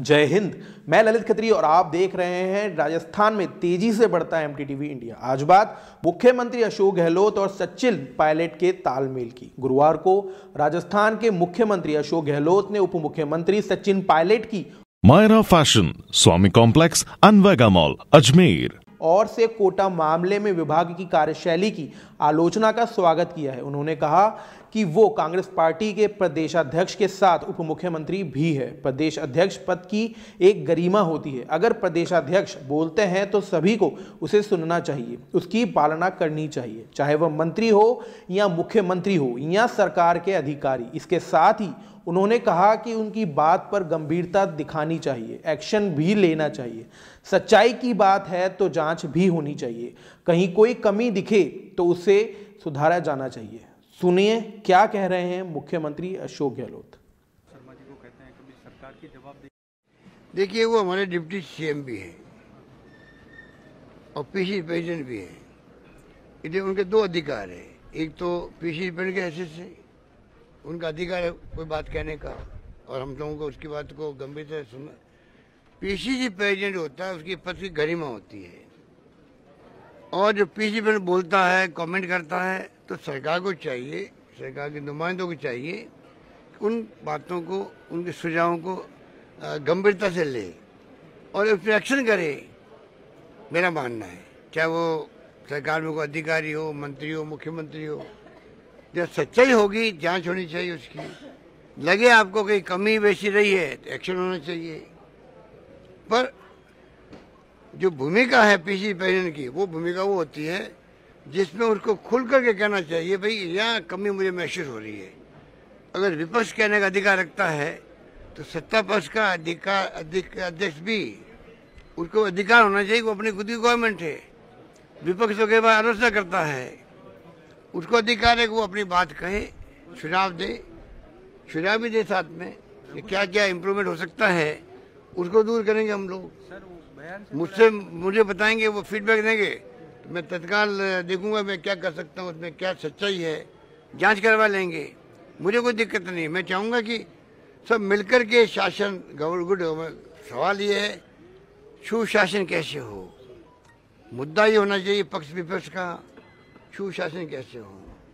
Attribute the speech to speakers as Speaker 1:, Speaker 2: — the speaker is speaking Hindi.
Speaker 1: जय हिंद। मैं ललित खत्री और आप देख रहे हैं राजस्थान में तेज़ी से बढ़ता है एमटीटीवी इंडिया आज बात मुख्यमंत्री अशोक गहलोत और सचिन पायलट के तालमेल की। गुरुवार को राजस्थान के मुख्यमंत्री अशोक गहलोत ने उप मुख्यमंत्री सचिन पायलट की
Speaker 2: मायरा फ़ैशन, स्वामी कॉम्प्लेक्स, अनवेगा मॉल Ajmer.
Speaker 1: और से कोटा मामले में विभाग की कार्यशैली की आलोचना का स्वागत किया है। उन्होंने कहा कि वो कांग्रेस पार्टी के प्रदेशाध्यक्ष के साथ उप मुख्यमंत्री भी है। प्रदेश अध्यक्ष पद की एक गरिमा होती है। अगर प्रदेशाध्यक्ष बोलते हैं तो सभी को उसे सुनना चाहिए, उसकी पालना करनी चाहिए। चाहे वह मंत्री हो या मुख्यमंत्री हो या सरकार के अधिकारी, इसके साथ ही उन्होंने कहा कि उनकी बात पर गंभीरता दिखानी चाहिए एक्शन भी लेना चाहिए। सच्चाई की बात है तो जाँच भी होनी चाहिए। कहीं कोई कमी दिखे तो उसे सुधारा जाना चाहिए। सुनिए क्या कह रहे हैं मुख्यमंत्री अशोक गहलोत?
Speaker 3: कहते हैं सरकार की जवाब देखिए वो हमारे डिप्टी सीएम भी हैं और पीसी प्रेसिडेंट भी हैं। इसलिए उनके दो अधिकार हैं। एक तो पीसी प्रेसिडेंट के हैसियत से उनका अधिकार है कोई बात कहने का। और हम लोगों को उसकी बात को गंभीरता से सुनना। पीसीसी प्रेसिडेंट होता है, उसकी पद की गरिमा होती है। और जो पीसी प्रेसिडेंट बोलता है, कमेंट करता है तो सरकार को चाहिए, सरकार के नुमाइंदों को चाहिए उन बातों को, उनके सुझावों को गंभीरता से ले और उस पर एक्शन करे, मेरा मानना है। चाहे वो सरकार में कोई अधिकारी हो, मंत्री हो, मुख्यमंत्री हो जब सच्चाई होगी, जाँच होनी चाहिए उसकी। लगे आपको कहीं कमी बेची रही है तो एक्शन होना चाहिए। पर जो भूमिका है पीसी प्रेसिडेंट की, वो भूमिका वो होती है, जिसमें उसको खुल करके कहना चाहिए, भाई, यहाँ कमी मुझे महसूस हो रही है। अगर विपक्ष कहने का अधिकार रखता है तो सत्ता पक्ष का अधिकार अध्यक्ष भी, उसको अधिकार होना चाहिए वो अपनी खुद की गवर्नमेंट है। विपक्ष तो कई बार आलोचना करता है उसको अधिकार है कि वो अपनी बात कहे सुझाव दे सुझाव भी दे साथ में कि क्या क्या इम्प्रूवमेंट हो सकता है उसको दूर करेंगे हम लोग। मुझसे मुझे बताएँगे वो फीडबैक देंगे। तो मैं तत्काल देखूँगा मैं क्या कर सकता हूँ उसमें क्या सच्चाई है जाँच करवा लेंगे। मुझे कोई दिक्कत नहीं मैं चाहूँगा कि सब मिलकर के शासन गुड सवाल ये है सुशासन कैसे हो? मुद्दा ये होना चाहिए पक्ष विपक्ष का। सुशासन कैसे होगा?